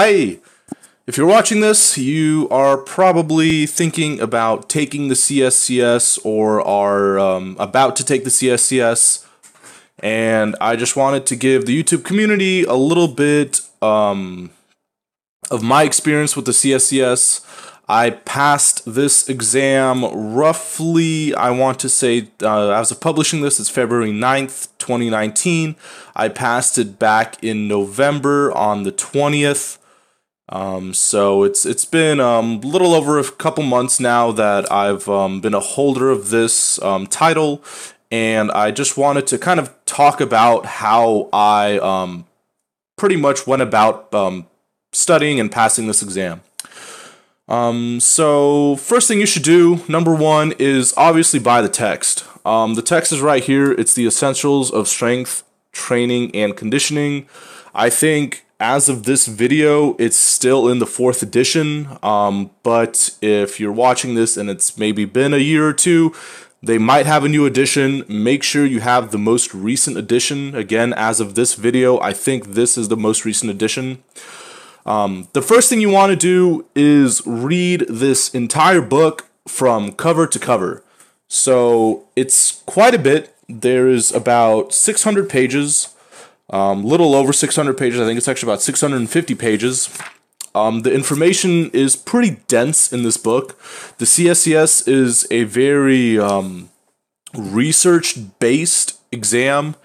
Hi! If you're watching this, you are probably thinking about taking the CSCS or are um, about to take the CSCS. And I just wanted to give the YouTube community a little bit um, of my experience with the CSCS. I passed this exam roughly, I want to say, uh, as of publishing this, it's February 9th, 2019. I passed it back in November on the 20th. Um, so it's it's been a um, little over a couple months now that I've um, been a holder of this um, title, and I just wanted to kind of talk about how I um, pretty much went about studying and passing this exam. So first thing you should do, number one, is obviously buy the text. The text is right here. It's the essentials of strength training and conditioning. I think as of this video, it's still in the fourth edition. Um, but if you're watching this and it's maybe been a year or two, they might have a new edition. Make sure you have the most recent edition. Again, as of this video, I think this is the most recent edition. Um, the first thing you want to do is read this entire book from cover to cover. So it's quite a bit. There is about 600 pages um, little over 600 pages. I think it's actually about 650 pages. Um, the information is pretty dense in this book. The CSCS is a very um, research based exam,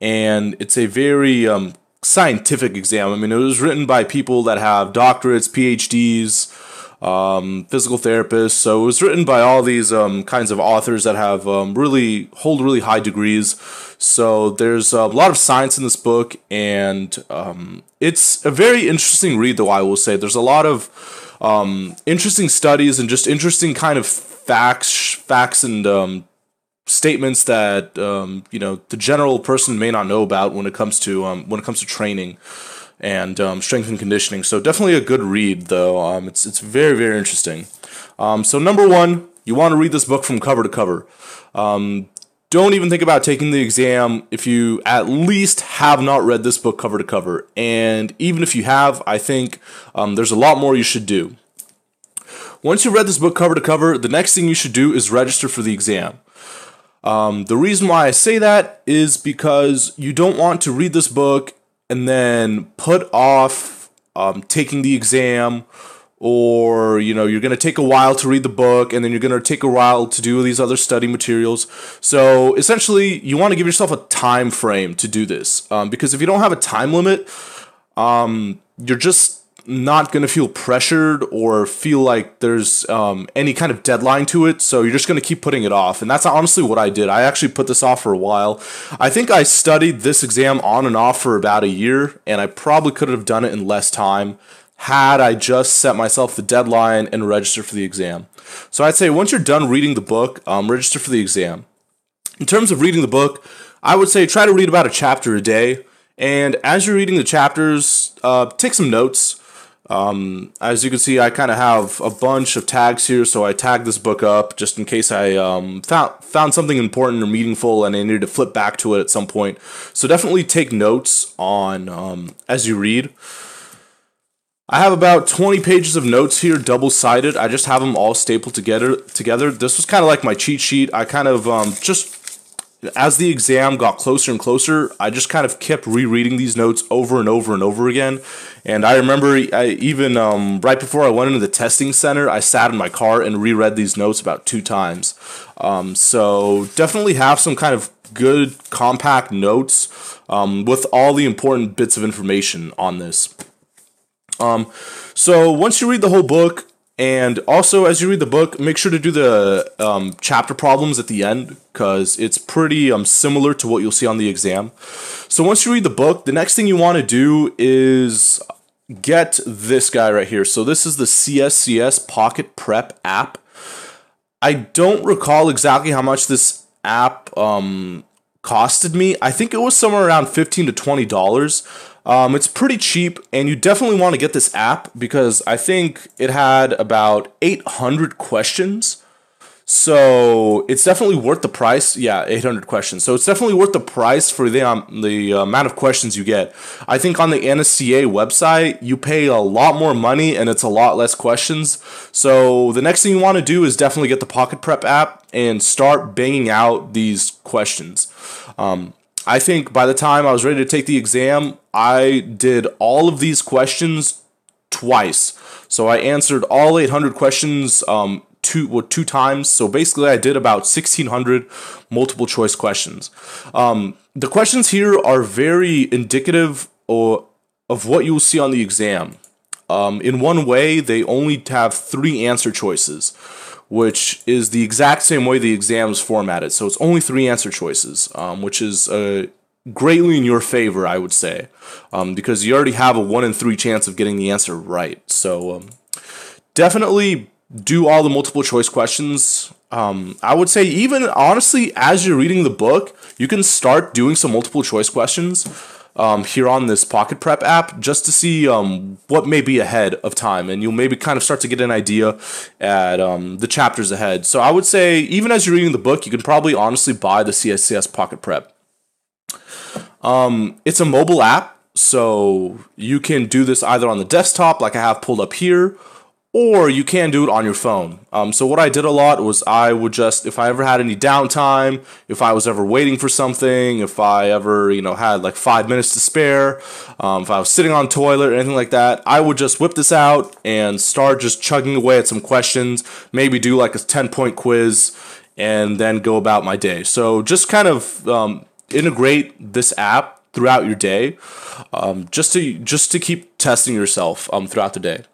and it's a very um, scientific exam. I mean, it was written by people that have doctorates, PhDs, um, physical therapists. So it was written by all these um, kinds of authors that have um, really hold really high degrees. So there's a lot of science in this book, and um, it's a very interesting read. Though I will say there's a lot of um, interesting studies and just interesting kind of facts, facts and um, statements that you know the general person may not know about when it comes to when it comes to training and um, strength and conditioning. So definitely a good read, though. Um, it's it's very very interesting. Um, so number one, you want to read this book from cover to cover. Um, don't even think about taking the exam if you at least have not read this book cover to cover. And even if you have, I think um, there's a lot more you should do. Once you've read this book cover to cover, the next thing you should do is register for the exam. Um, the reason why I say that is because you don't want to read this book and then put off um, taking the exam or you know you're going to take a while to read the book and then you're going to take a while to do these other study materials. So essentially you want to give yourself a time frame to do this um, because if you don't have a time limit um, you're just not going to feel pressured or feel like there's um, any kind of deadline to it. So you're just going to keep putting it off. And that's honestly what I did. I actually put this off for a while. I think I studied this exam on and off for about a year, and I probably could have done it in less time had I just set myself the deadline and registered for the exam. So I'd say once you're done reading the book, um, register for the exam. In terms of reading the book, I would say try to read about a chapter a day. And as you're reading the chapters, uh, take some notes. Um, as you can see, I kind of have a bunch of tags here, so I tagged this book up just in case I um, found, found something important or meaningful and I needed to flip back to it at some point. So definitely take notes on um, as you read. I have about 20 pages of notes here, double-sided. I just have them all stapled together. Together. This was kind of like my cheat sheet. I kind of um, just as the exam got closer and closer, I just kind of kept rereading these notes over and over and over again. And I remember I even um, right before I went into the testing center, I sat in my car and reread these notes about two times. Um, so definitely have some kind of good compact notes um, with all the important bits of information on this. Um, so once you read the whole book, and also, as you read the book, make sure to do the um, chapter problems at the end because it's pretty um, similar to what you'll see on the exam. So once you read the book, the next thing you want to do is get this guy right here. So this is the CSCS Pocket Prep app. I don't recall exactly how much this app um, costed me. I think it was somewhere around 15 to $20. Um, it's pretty cheap, and you definitely want to get this app because I think it had about 800 questions. So it's definitely worth the price. Yeah, 800 questions. So it's definitely worth the price for the um, the amount of questions you get. I think on the NSCA website you pay a lot more money and it's a lot less questions. So the next thing you want to do is definitely get the Pocket Prep app and start banging out these questions. Um, I think by the time I was ready to take the exam, I did all of these questions twice. So I answered all 800 questions um, two well, two times. So basically, I did about 1,600 multiple choice questions. Um, the questions here are very indicative or, of what you will see on the exam. Um, in one way, they only have three answer choices, which is the exact same way the exam is formatted. So it's only three answer choices, um, which is uh, greatly in your favor, I would say, um, because you already have a one in three chance of getting the answer right. So um, definitely do all the multiple choice questions. Um, I would say, even honestly, as you're reading the book, you can start doing some multiple choice questions um, here on this Pocket Prep app just to see um, what may be ahead of time. And you'll maybe kind of start to get an idea at um, the chapters ahead. So I would say, even as you're reading the book, you can probably honestly buy the CSCS Pocket Prep. Um, it's a mobile app, so you can do this either on the desktop, like I have pulled up here, or you can do it on your phone. Um, so what I did a lot was I would just, if I ever had any downtime, if I was ever waiting for something, if I ever, you know, had like five minutes to spare, um, if I was sitting on toilet or anything like that, I would just whip this out and start just chugging away at some questions, maybe do like a 10 point quiz, and then go about my day. So just kind of um, integrate this app throughout your day, um, just to just to keep testing yourself um, throughout the day.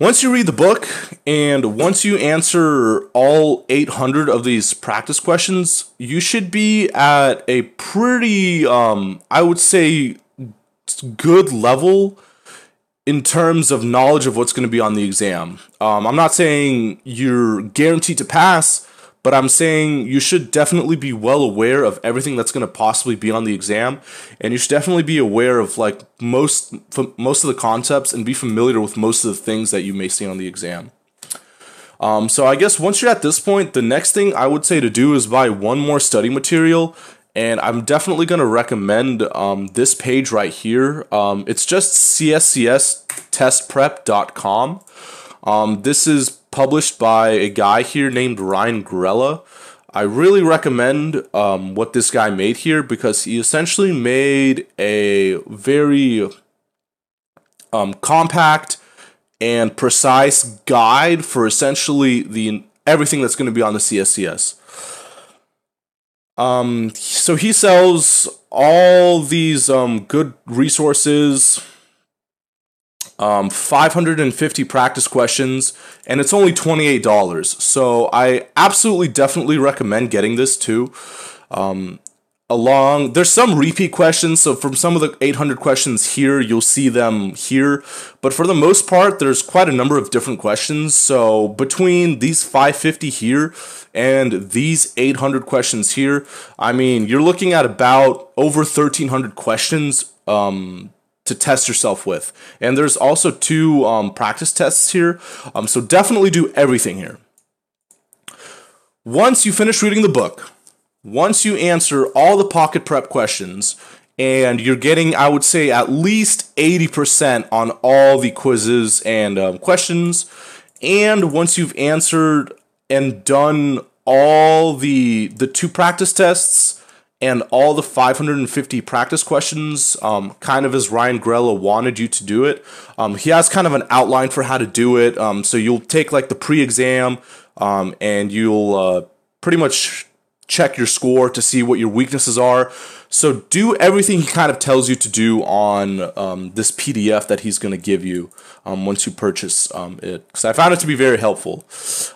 Once you read the book and once you answer all 800 of these practice questions, you should be at a pretty, um, I would say, good level in terms of knowledge of what's going to be on the exam. Um, I'm not saying you're guaranteed to pass, but I'm saying you should definitely be well aware of everything that's going to possibly be on the exam, and you should definitely be aware of like most most of the concepts and be familiar with most of the things that you may see on the exam. Um, so I guess once you're at this point, the next thing I would say to do is buy one more study material, and I'm definitely going to recommend um, this page right here. Um, it's just cscstestprep.com. Um, this is published by a guy here named Ryan Grella. I really recommend um, what this guy made here because he essentially made a very um, compact and precise guide for essentially the everything that's going to be on the CSCS. Um, so he sells all these um, good resources um, 550 practice questions, and it's only $28. So I absolutely definitely recommend getting this too. Um, along there's some repeat questions so from some of the 800 questions here you'll see them here but for the most part there's quite a number of different questions so between these 550 here and these 800 questions here i mean you're looking at about over 1300 questions um, to test yourself with. And there's also two um, practice tests here. Um, so definitely do everything here. Once you finish reading the book, once you answer all the pocket prep questions, and you're getting, I would say, at least 80% on all the quizzes and um, questions, and once you've answered and done all the the two practice tests and all the 550 practice questions, um, kind of as Ryan Grella wanted you to do it. Um, he has kind of an outline for how to do it. Um, so you'll take like the pre-exam, um, and you'll uh, pretty much check your score to see what your weaknesses are. So do everything he kind of tells you to do on um, this PDF that he's going to give you um, once you purchase um, it. Because I found it to be very helpful.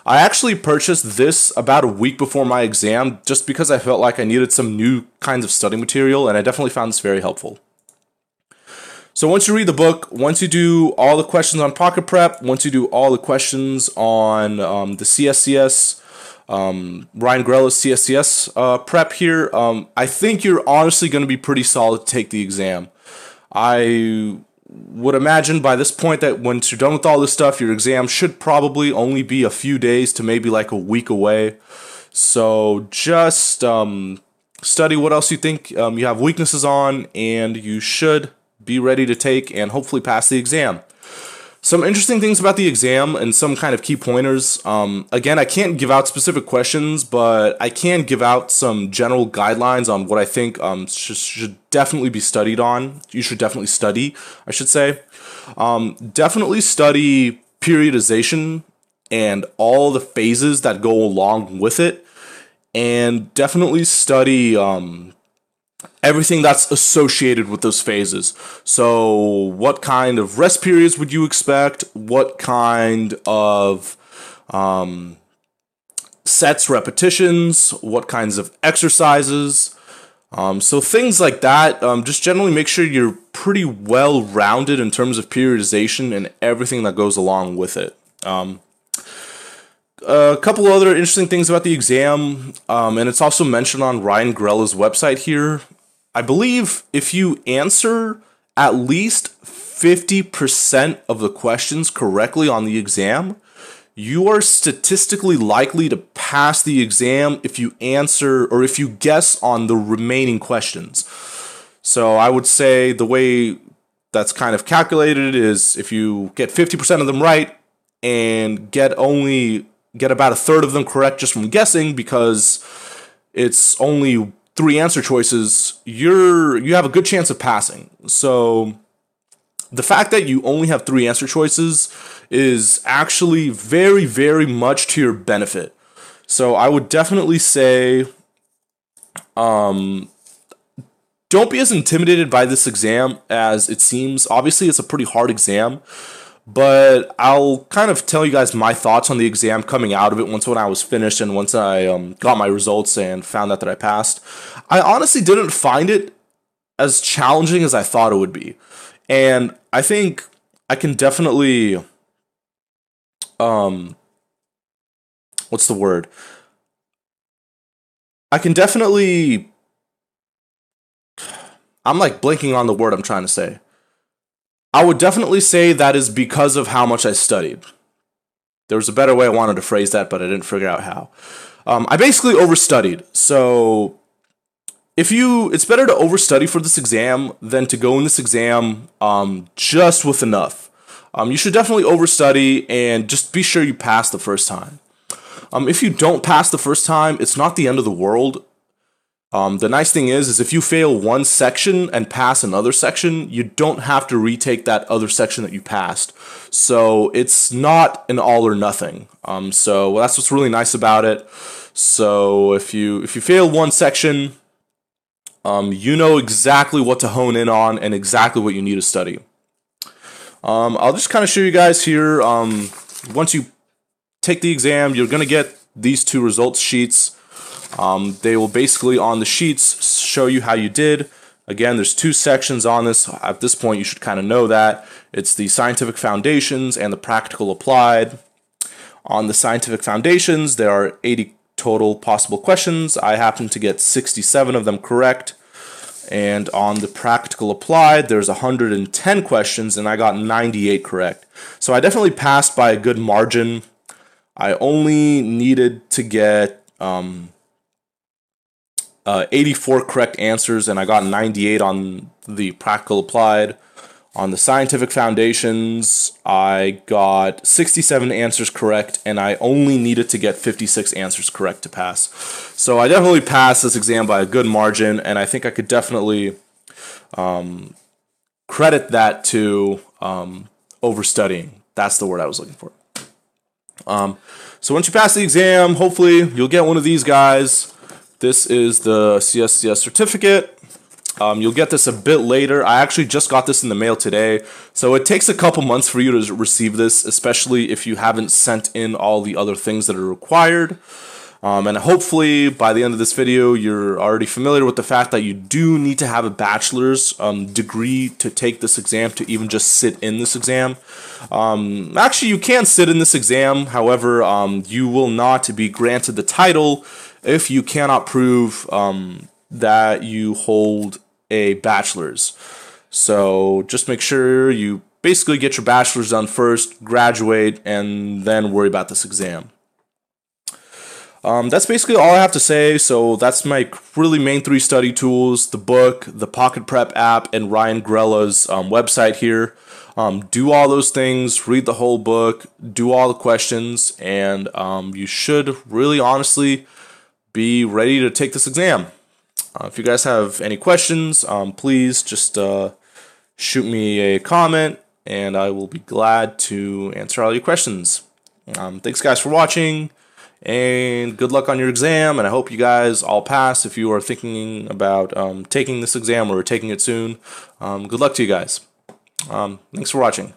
I actually purchased this about a week before my exam just because I felt like I needed some new kinds of study material, and I definitely found this very helpful. So once you read the book, once you do all the questions on Pocket Prep, once you do all the questions on um, the CSCS, um, Ryan Grella's CSCS uh, prep here, um, I think you're honestly going to be pretty solid to take the exam. I would imagine by this point that once you're done with all this stuff, your exam should probably only be a few days to maybe like a week away. So just um, study what else you think um, you have weaknesses on, and you should be ready to take and hopefully pass the exam. Some interesting things about the exam and some kind of key pointers. Um, again, I can't give out specific questions, but I can give out some general guidelines on what I think um, should, should definitely be studied on. You should definitely study, I should say. Um, definitely study periodization and all the phases that go along with it. And definitely study um, everything that's associated with those phases. So, what kind of rest periods would you expect? What kind of um, sets, repetitions? What kinds of exercises? Um, so, things like that. Um, just generally make sure you're pretty well rounded in terms of periodization and everything that goes along with it. Um, a couple other interesting things about the exam, um, and it's also mentioned on Ryan Grella's website here. I believe if you answer at least 50% of the questions correctly on the exam, you are statistically likely to pass the exam if you answer or if you guess on the remaining questions. So I would say the way that's kind of calculated is if you get 50% of them right and get only get about a third of them correct just from guessing because it's only three answer choices, you're you have a good chance of passing. So the fact that you only have three answer choices is actually very very much to your benefit. So I would definitely say um don't be as intimidated by this exam as it seems. Obviously, it's a pretty hard exam, but I'll kind of tell you guys my thoughts on the exam coming out of it once when I was finished and once I um, got my results and found out that I passed. I honestly didn't find it as challenging as I thought it would be, and I think I can definitely um what's the word? I can definitely I'm like blinking on the word I'm trying to say. I would definitely say that is because of how much I studied. There was a better way I wanted to phrase that, but I didn't figure out how. Um, I basically overstudied. So if you, it's better to overstudy for this exam than to go in this exam um, just with enough. Um, you should definitely overstudy and just be sure you pass the first time. Um, if you don't pass the first time, it's not the end of the world. Um, the nice thing is, is if you fail one section and pass another section, you don't have to retake that other section that you passed. So it's not an all or nothing. Um, so that's what's really nice about it. So if you if you fail one section, um, you know exactly what to hone in on and exactly what you need to study. Um, I'll just kind of show you guys here. Um, once you take the exam, you're gonna get these two results sheets. Um, they will basically on the sheets show you how you did. Again, there's two sections on this. At this point, you should kind of know that. It's the scientific foundations and the practical applied. On the scientific foundations, there are 80 total possible questions. I happen to get 67 of them correct. And on the practical applied, there's 110 questions, and I got 98 correct. So I definitely passed by a good margin. I only needed to get um, uh, 84 correct answers, and I got 98 on the practical applied. On the scientific foundations, I got 67 answers correct, and I only needed to get 56 answers correct to pass. So I definitely passed this exam by a good margin, and I think I could definitely um, credit that to um, overstudying. That's the word I was looking for. Um, so once you pass the exam, hopefully you'll get one of these guys. This is the CSCS certificate. Um, you'll get this a bit later. I actually just got this in the mail today. So it takes a couple months for you to receive this, especially if you haven't sent in all the other things that are required. Um, and hopefully by the end of this video, you're already familiar with the fact that you do need to have a bachelor's um, degree to take this exam, to even just sit in this exam. Um, actually, you can sit in this exam. However, um, you will not be granted the title if you cannot prove um, that you hold a bachelor's. So just make sure you basically get your bachelor's done first, graduate, and then worry about this exam. Um, that's basically all I have to say. So that's my really main three study tools: the book, the Pocket Prep app, and Ryan Grella's um, website here. Um, do all those things, read the whole book, do all the questions, and um, you should really honestly be ready to take this exam. Uh, if you guys have any questions, um, please just uh, shoot me a comment, and I will be glad to answer all your questions. Um, thanks, guys, for watching and good luck on your exam and i hope you guys all pass if you are thinking about um, taking this exam or taking it soon. Um, good luck to you guys. Um, thanks for watching